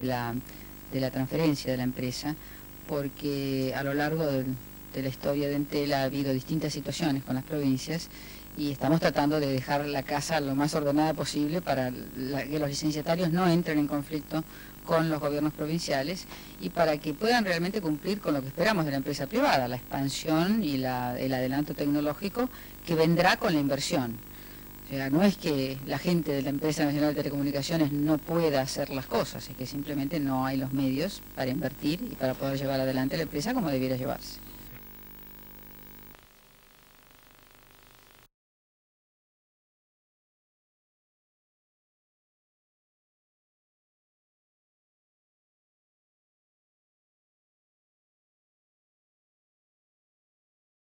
la, de la transferencia de la empresa, porque a lo largo de, la historia de Entel ha habido distintas situaciones con las provincias y estamos tratando de dejar la casa lo más ordenada posible para que los licenciatarios no entren en conflicto con los gobiernos provinciales y para que puedan realmente cumplir con lo que esperamos de la empresa privada, la expansión y el adelanto tecnológico que vendrá con la inversión. O sea, no es que la gente de la empresa nacional de telecomunicaciones no pueda hacer las cosas, es que simplemente no hay los medios para invertir y para poder llevar adelante la empresa como debiera llevarse.